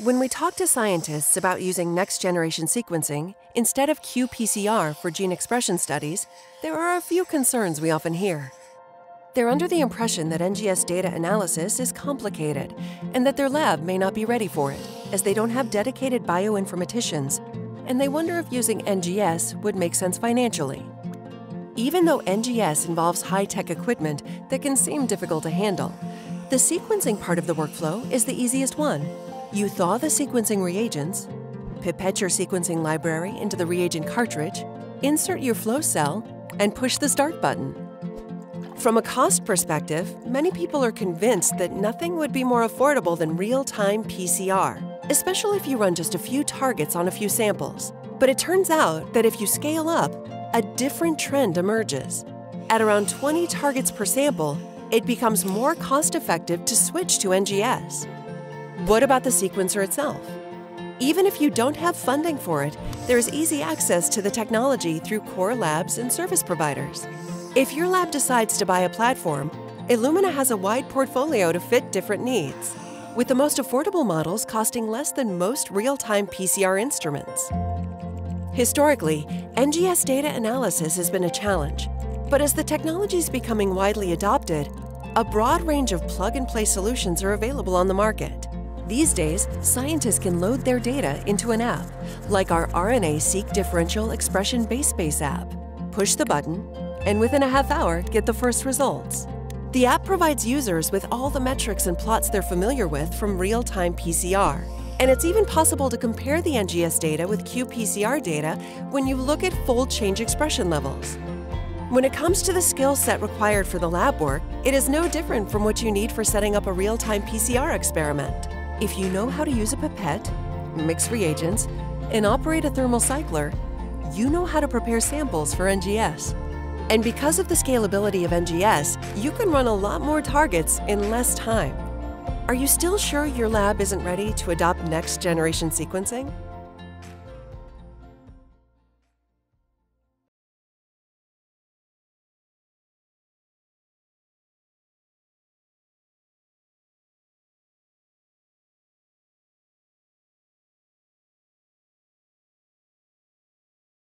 When we talk to scientists about using next generation sequencing instead of qPCR for gene expression studies, there are a few concerns we often hear. They're under the impression that NGS data analysis is complicated and that their lab may not be ready for it, as they don't have dedicated bioinformaticians, and they wonder if using NGS would make sense financially. Even though NGS involves high tech equipment that can seem difficult to handle, the sequencing part of the workflow is the easiest one you thaw the sequencing reagents, pipette your sequencing library into the reagent cartridge, insert your flow cell, and push the start button. From a cost perspective, many people are convinced that nothing would be more affordable than real-time PCR, especially if you run just a few targets on a few samples. But it turns out that if you scale up, a different trend emerges. At around 20 targets per sample, it becomes more cost-effective to switch to NGS. What about the sequencer itself? Even if you don't have funding for it, there's easy access to the technology through core labs and service providers. If your lab decides to buy a platform, Illumina has a wide portfolio to fit different needs, with the most affordable models costing less than most real-time PCR instruments. Historically, NGS data analysis has been a challenge, but as the technology is becoming widely adopted, a broad range of plug-and-play solutions are available on the market. These days, scientists can load their data into an app, like our RNA-seq differential expression BaseSpace app. Push the button, and within a half hour, get the first results. The app provides users with all the metrics and plots they're familiar with from real-time PCR. And it's even possible to compare the NGS data with qPCR data when you look at fold change expression levels. When it comes to the skill set required for the lab work, it is no different from what you need for setting up a real-time PCR experiment. If you know how to use a pipette, mix reagents, and operate a thermal cycler, you know how to prepare samples for NGS. And because of the scalability of NGS, you can run a lot more targets in less time. Are you still sure your lab isn't ready to adopt next generation sequencing?